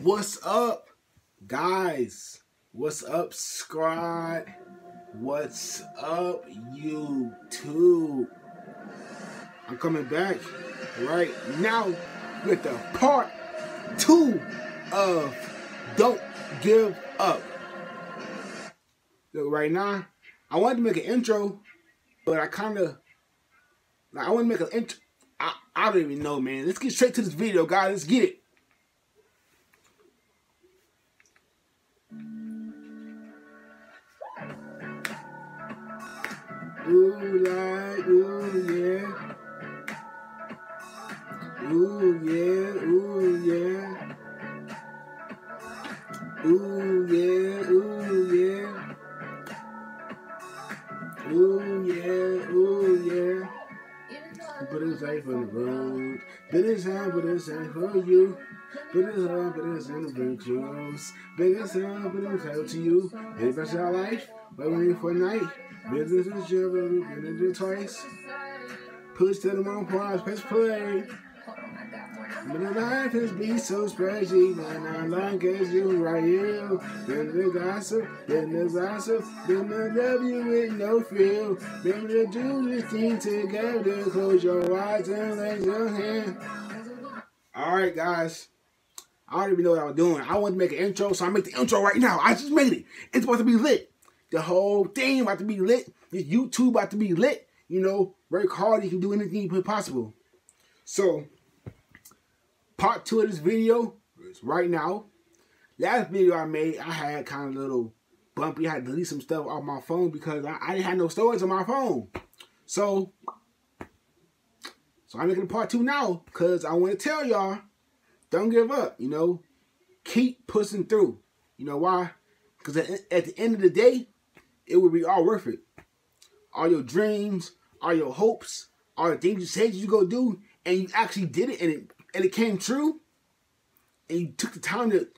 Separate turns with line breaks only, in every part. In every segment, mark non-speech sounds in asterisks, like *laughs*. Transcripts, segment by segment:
What's up, guys? What's up, squad? What's up, YouTube? I'm coming back right now with the part two of Don't Give Up. Look, right now, I wanted to make an intro, but I kind of, like, I want to make an intro. I, I don't even know, man. Let's get straight to this video, guys. Let's get it. Ooh, like, ooh, yeah. Ooh, yeah, ooh, yeah. Ooh, yeah, ooh, yeah. Ooh, yeah, ooh, yeah. Put his life on the road. Put his hand, put his hand for you. Put his hand, put his hand for yours. Put his hand, put his hand to you. Hey, that's our life. But waiting for night. Business is your been it twice. Push to the wrong pause, press play. But the life has been so spreadsheet, man. I like as you right here. Then the gossip, then the gossip, then the love you with no feel. Then the do this thing together. Close your eyes and raise your hand. Alright, guys. I don't even know what I was doing. I wanted to make an intro, so I make the intro right now. I just made it. It's about to be lit. The whole thing about to be lit. This YouTube about to be lit. You know, work hard. You can do anything possible. So, part two of this video is right now. Last video I made, I had kind of a little bumpy. I had to delete some stuff off my phone because I, I didn't have no storage on my phone. So, so I'm making part two now because I want to tell y'all, don't give up. You know, keep pushing through. You know why? Because at, at the end of the day, it would be all worth it. All your dreams, all your hopes, all the things you said you go do, and you actually did it, and it and it came true, and you took the time to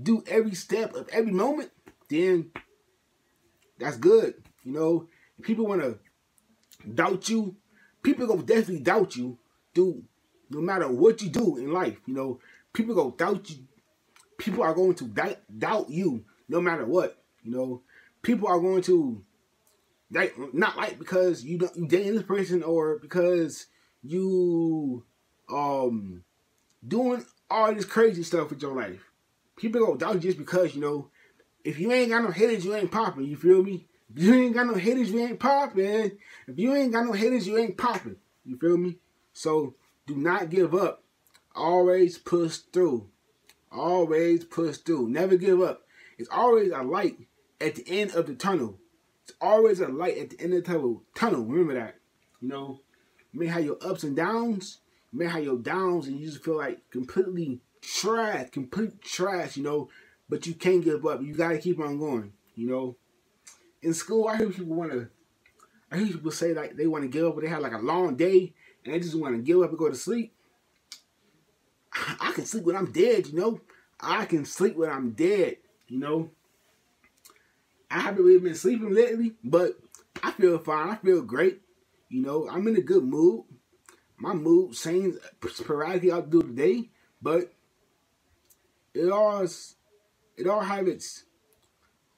do every step of every moment, then that's good. You know, if people want to doubt you, people gonna definitely doubt you. Do no matter what you do in life, you know, people gonna doubt you. People are going to doubt you no matter what. You know, people are going to not like because you don't you dating this person or because you um doing all this crazy stuff with your life. People go doubt just because, you know, if you ain't got no haters, you ain't popping. You feel me? If you ain't got no haters, you ain't popping. If you ain't got no haters, you ain't popping. You feel me? So do not give up. Always push through. Always push through. Never give up. It's always a light at the end of the tunnel. It's always a light at the end of the tunnel. Tunnel. Remember that. You know, you may have your ups and downs, you may have your downs and you just feel like completely trash, complete trash, you know, but you can't give up. You gotta keep on going, you know. In school, I hear people wanna I hear people say like they wanna give up, but they have like a long day and they just wanna give up and go to sleep. I can sleep when I'm dead, you know. I can sleep when I'm dead, you know. I haven't really been sleeping lately, but I feel fine. I feel great. You know, I'm in a good mood my mood changes sporadically out through the day, but it all is, it all have its.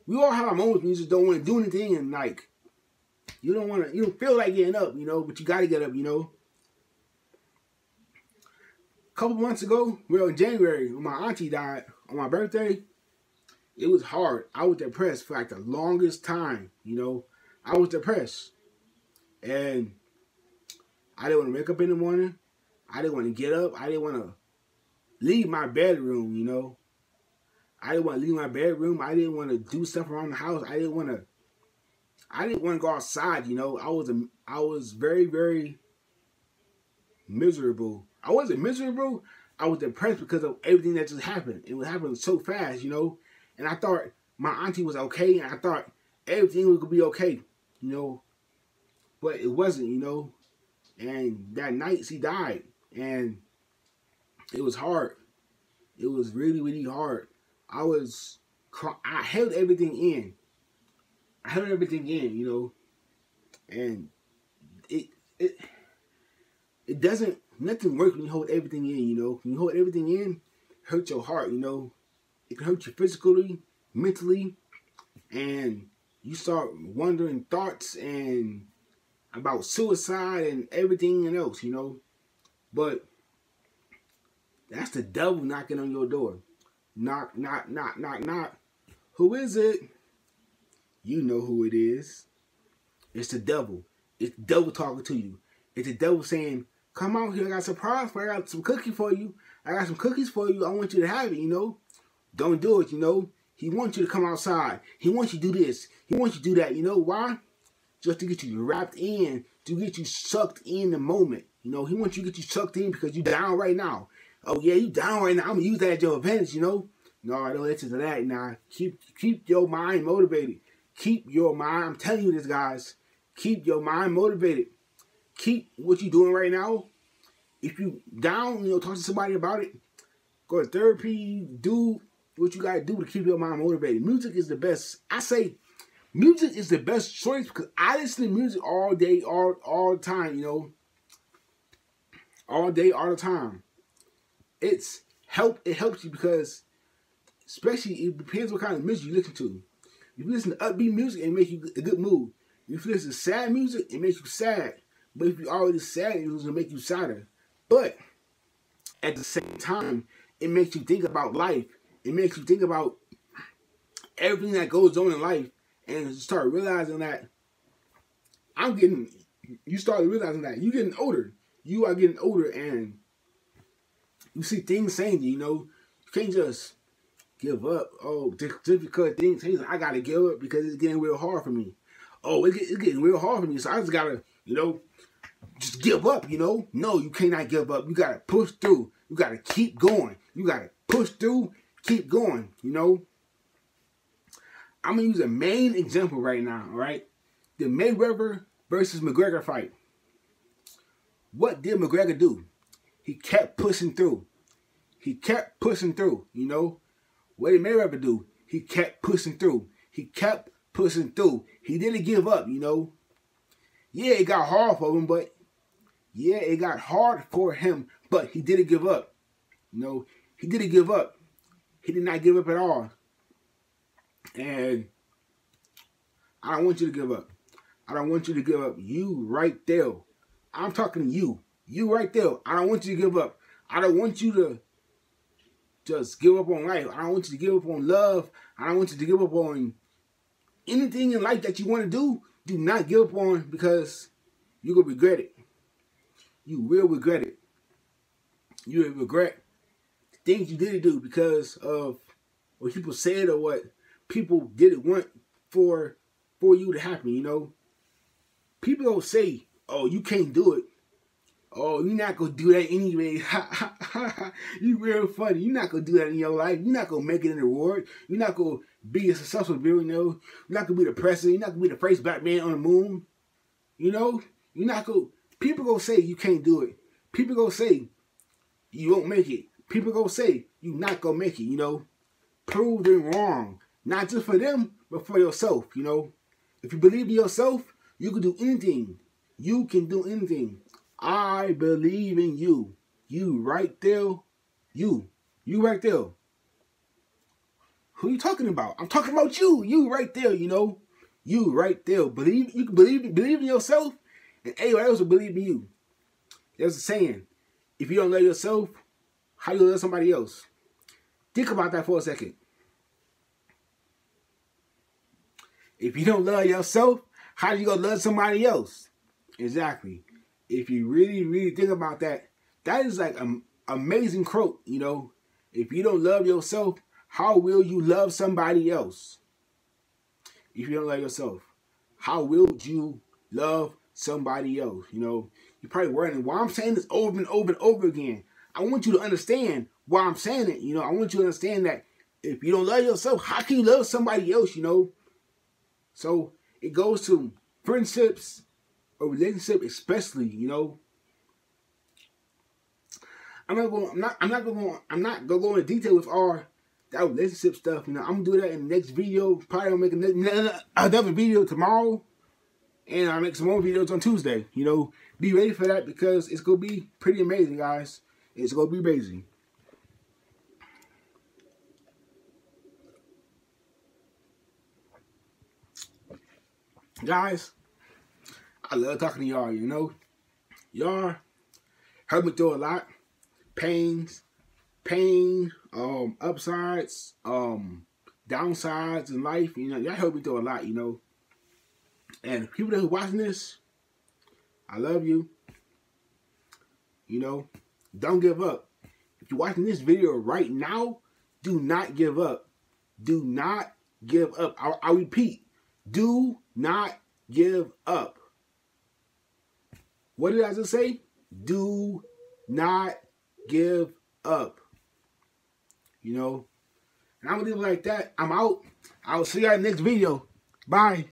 We all have our moments when you just don't want to do anything, and like you don't want to, you don't feel like getting up, you know, but you got to get up, you know. A couple months ago, well, in January, when my auntie died on my birthday, it was hard. I was depressed for like the longest time, you know. I was depressed, and I didn't want to wake up in the morning. I didn't want to get up. I didn't want to leave my bedroom, you know. I didn't want to leave my bedroom. I didn't want to do stuff around the house. I didn't want to I didn't want to go outside, you know. I was a, I was very very miserable. I wasn't miserable. I was depressed because of everything that just happened. It was happening so fast, you know. And I thought my auntie was okay, and I thought everything was gonna be okay, you know. But it wasn't, you know. And that night she died. And it was hard. It was really, really hard. I was, I held everything in. I held everything in, you know. And it, it, it doesn't, nothing works when you hold everything in, you know. When you hold everything in, hurt your heart, you know. It can hurt you physically, mentally, and you start wondering thoughts and about suicide and everything else, you know. But that's the devil knocking on your door. Knock, knock, knock, knock, knock. Who is it? You know who it is. It's the devil. It's the devil talking to you. It's the devil saying, Come out here, I got a surprise for you. I got some cookie for you. I got some cookies for you. I want you to have it, you know. Don't do it, you know. He wants you to come outside. He wants you to do this. He wants you to do that. You know why? Just to get you wrapped in, to get you sucked in the moment. You know, he wants you to get you sucked in because you down right now. Oh yeah, you down right now. I'm gonna use that as your advantage, you know. No, I don't listen to that. Now keep keep your mind motivated. Keep your mind. I'm telling you this, guys. Keep your mind motivated. Keep what you're doing right now. If you down, you know, talk to somebody about it. Go to therapy. Do what you gotta do to keep your mind motivated. Music is the best. I say music is the best choice because I listen to music all day, all all the time, you know. All day, all the time. It's help it helps you because especially it depends what kind of music you listen to. If you listen to upbeat music, it makes you a good mood. If you listen to sad music, it makes you sad. But if you're already sad, it's gonna make you sadder. But at the same time, it makes you think about life. It makes you think about everything that goes on in life and start realizing that I'm getting you start realizing that you're getting older. You are getting older and you see things changing, you know. You can't just give up. Oh, just, just because things change, I gotta give up because it's getting real hard for me. Oh, it, it's getting real hard for me, so I just gotta, you know, just give up, you know. No, you cannot give up. You gotta push through. You gotta keep going. You gotta push through, keep going, you know. I'm gonna use a main example right now, all right? The Mayweather versus McGregor fight. What did McGregor do? He kept pushing through. He kept pushing through, you know. What did Mayweather do? He kept pushing through. He kept pushing through. He didn't give up, you know. Yeah, it got hard for him, but yeah, it got hard for him, but he didn't give up. You know, he didn't give up. He did not give up at all. And I don't want you to give up. I don't want you to give up. You right there. I'm talking to you. You right there. I don't want you to give up. I don't want you to just give up on life. I don't want you to give up on love. I don't want you to give up on anything in life that you want to do. Do not give up on because going to regret it. You will regret it. You will regret things you didn't do because of what people said or what people didn't want for for you to happen, you know. People don't say, oh, you can't do it. Oh, you're not gonna do that anyway. *laughs* you real funny. You're not gonna do that in your life. You're not gonna make it in the world. You're not gonna be a successful billionaire. You're not gonna be the president. You're not gonna be the first black man on the moon. You know, you're not gonna. People gonna say you can't do it. People gonna say you won't make it. People gonna say you not gonna make it. You know, prove them wrong. Not just for them, but for yourself. You know, if you believe in yourself, you can do anything. You can do anything. I believe in you. You right there. You. You right there. Who you talking about? I'm talking about you. You right there, you know. You right there. Believe you can believe believe in yourself and everybody else will believe in you. There's a saying. If you don't love yourself, how you love somebody else? Think about that for a second. If you don't love yourself, how do you gonna love somebody else? Exactly if you really, really think about that, that is like an amazing quote, you know. If you don't love yourself, how will you love somebody else? If you don't love yourself, how will you love somebody else? You know, you're probably wondering why I'm saying this over and over and over again. I want you to understand why I'm saying it. You know, I want you to understand that if you don't love yourself, how can you love somebody else? You know, so it goes to friendships, a relationship, especially, you know. I'm not going. I'm not. I'm not going. I'm not to go into detail with all that relationship stuff. You know, I'm gonna do that in the next video. Probably make another, another video tomorrow, and I'll make some more videos on Tuesday. You know, be ready for that because it's gonna be pretty amazing, guys. It's going to be amazing. Guys, I love talking to y'all, you know. Y'all help me through a lot. Pains, pain, um, upsides, um, downsides in life. You know, y'all help me through a lot, you know. And people that are watching this, I love you. You know, don't give up. If you're watching this video right now, do not give up. Do not give up. I, I repeat, do not give up. What did I just say? Do not give up. You know? And I'm gonna leave it like that. I'm out. I'll see you in the next video. Bye.